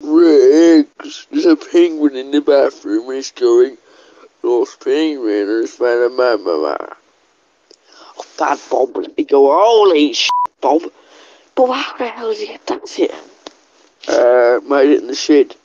Rex, there's a penguin in the bathroom and he's going, Los penguins, blah, blah, blah, mama. Oh, bad Bob, let me go. Holy shit, Bob. Bob, how the hell did you get that shit? Uh, made it in the shed.